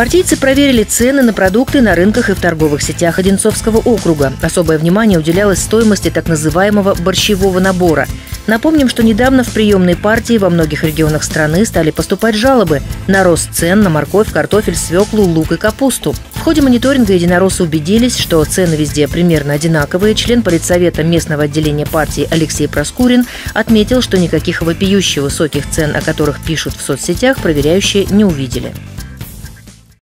Партийцы проверили цены на продукты на рынках и в торговых сетях Одинцовского округа. Особое внимание уделялось стоимости так называемого борщевого набора. Напомним, что недавно в приемной партии во многих регионах страны стали поступать жалобы на рост цен на морковь, картофель, свеклу, лук и капусту. В ходе мониторинга единороссы убедились, что цены везде примерно одинаковые. Член политсовета местного отделения партии Алексей Проскурин отметил, что никаких вопиющих высоких цен, о которых пишут в соцсетях, проверяющие не увидели.